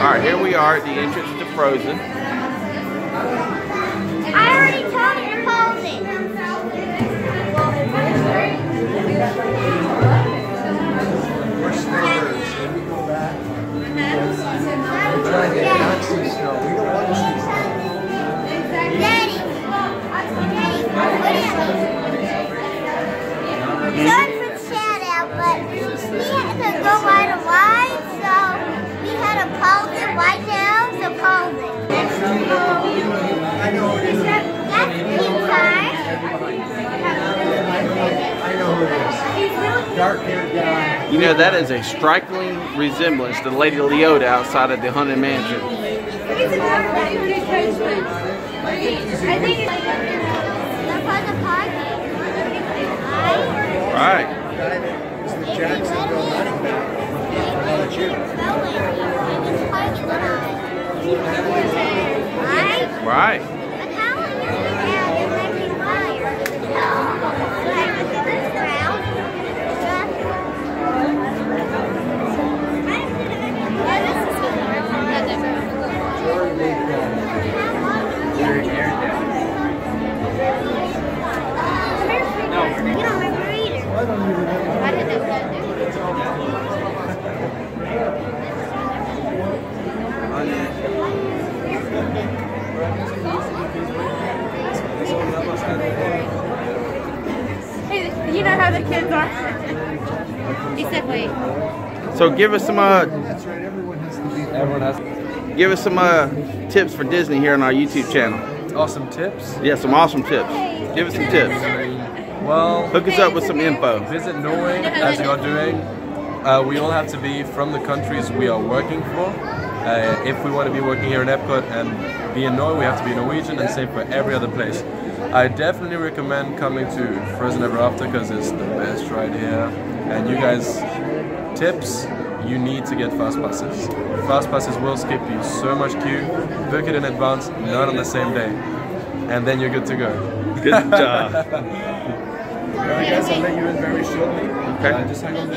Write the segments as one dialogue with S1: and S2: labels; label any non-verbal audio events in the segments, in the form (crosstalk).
S1: Alright, here we are at the entrance to Frozen.
S2: I already told him to pose it.
S3: We're snowbirds. Can we go back? We're trying to get not see snow. Dark haired guy.
S1: You know, that is a striking resemblance to Lady Leota outside of the Haunted Mansion.
S2: I think it's like for the party.
S1: Right.
S3: Jacksonville running back. How about you?
S1: So give us some uh
S3: That's right. Everyone has to be.
S4: Everyone has
S1: give us some uh tips for Disney here on our YouTube channel.
S4: awesome tips.
S1: Yeah, some awesome tips. Give us some tips.
S4: Well,
S1: Hook us up with some info.
S4: visit Norway as you are doing. Uh, we all have to be from the countries we are working for. Uh, if we want to be working here in Epcot and be in Norway, we have to be Norwegian and same for every other place. I definitely recommend coming to Frozen Ever After because it's the best ride here. And you guys, tips, you need to get fast passes. Fast passes will skip you so much queue. Book it in advance, not on the same day. And then you're good to go.
S1: Good job. (laughs)
S4: Alright guys, I'll let you in very shortly.
S1: Okay.
S4: Uh, just hang on the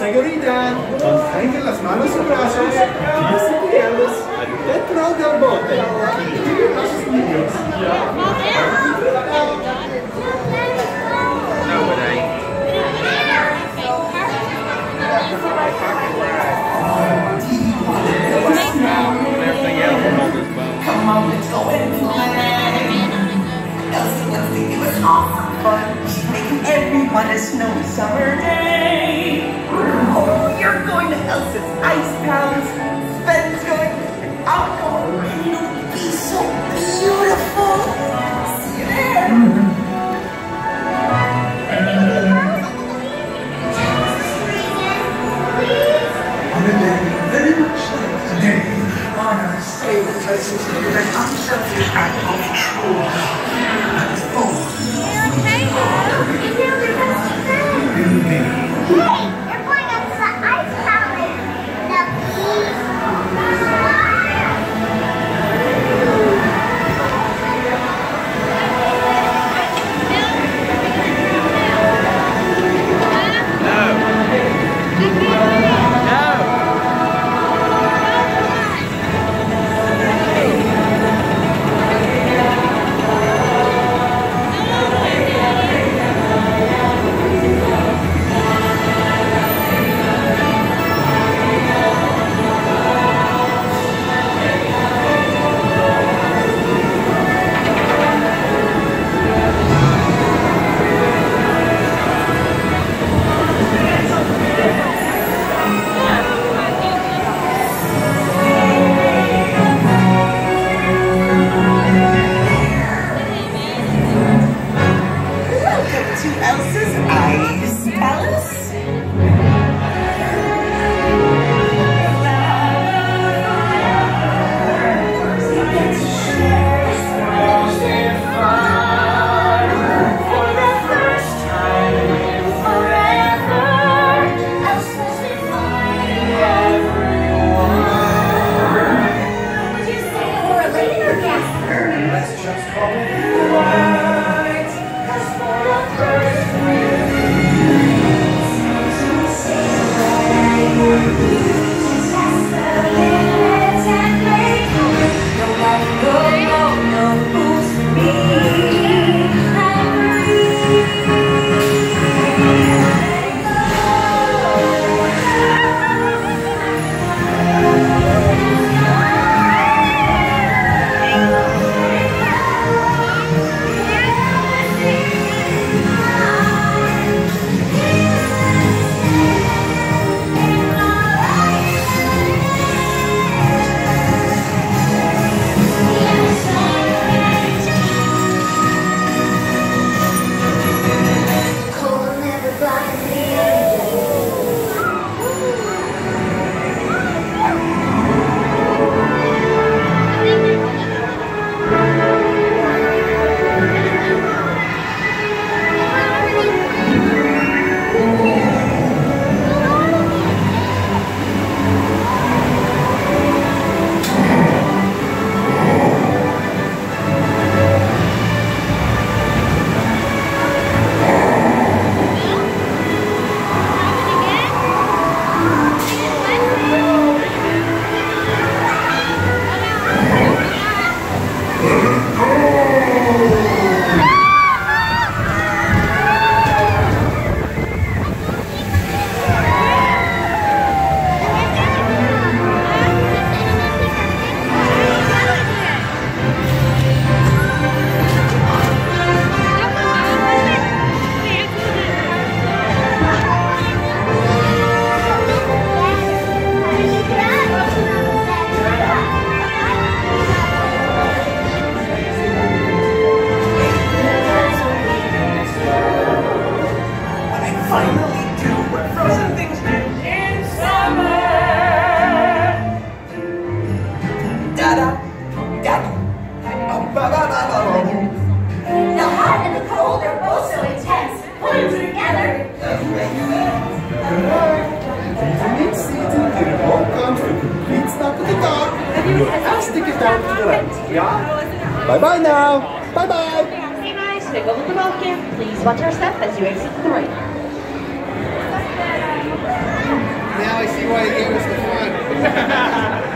S3: seguridad, mantenga las manos y brazos bien seguros dentro del bote.
S5: awesome fun. Make everyone a snowy summer day. Oh, you're going to Elsa's Ice Palace. Ben's going, and I'm going. It'll be so beautiful.
S6: See you
S5: there. Mm -hmm. On a day very much like today, on our stable places, that unselfish act of true Bye bye.
S7: Hey guys, take over the welcome. Please watch our step as you exit to the right.
S5: Now I see why he gave us the front. (laughs)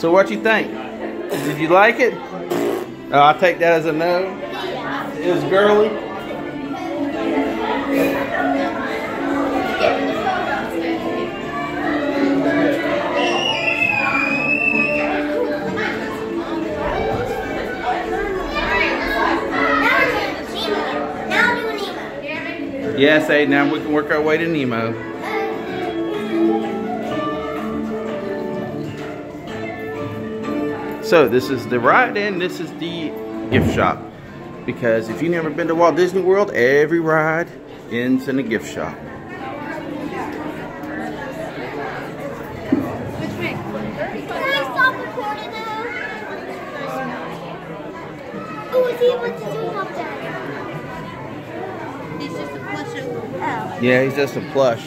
S1: So what you think? Did you like it? Oh, I'll take that as a no. It was girly. Yes, Aiden. Now we can work our way to Nemo. So this is the ride and this is the gift shop. Because if you've never been to Walt Disney World, every ride ends in a gift shop.
S3: Can I stop recording now? Is he able to do up there?
S8: He's just a plush.
S1: Yeah, he's just a plush.